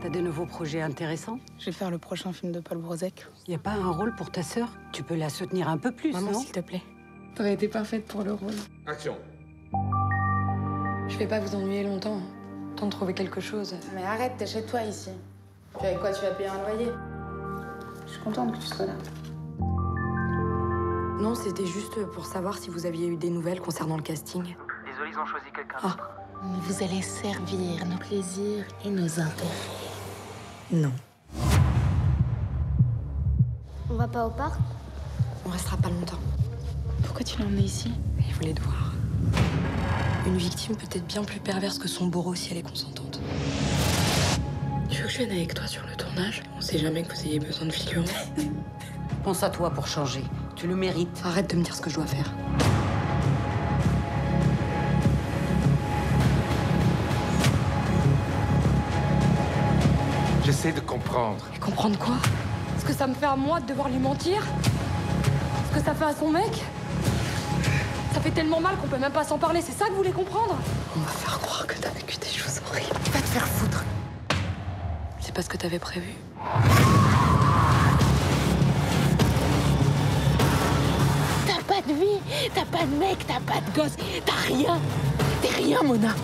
T'as de nouveaux projets intéressants? Je vais faire le prochain film de Paul Brozek. Y a pas un rôle pour ta sœur? Tu peux la soutenir un peu plus, Maman, non? s'il te plaît. T'aurais été parfaite pour le rôle. Action. Je vais pas vous ennuyer longtemps. Temps de trouver quelque chose. Mais arrête, t'es chez toi ici. Puis avec quoi tu vas payer un loyer? Je suis contente que tu sois là. Non, c'était juste pour savoir si vous aviez eu des nouvelles concernant le casting. Désolé, ils ont choisi quelqu'un Ah. d'autre. Vous allez servir nos plaisirs et nos intérêts. Non. On va pas au parc? On restera pas longtemps. Pourquoi tu l'as emmené ici? Il voulait te voir. Une victime peut être bien plus perverse que son bourreau si elle est consentante. Tu veux que je vienne avec toi sur le tournage? On sait jamais que vous ayez besoin de figurants. Pense à toi pour changer. Tu le mérites. Arrête de me dire ce que je dois faire. J'essaie de comprendre. Et comprendre quoi? Ce que ça me fait à moi de devoir lui mentir? Ce que ça fait à son mec? Ça fait tellement mal qu'on peut même pas s'en parler, c'est ça que vous voulez comprendre? On va faire croire que t'as vécu des choses horribles. Va te faire foutre. C'est pas ce que t'avais prévu. T'as pas de vie, t'as pas de mec, t'as pas de gosse, t'as rien. T'es rien, Mona.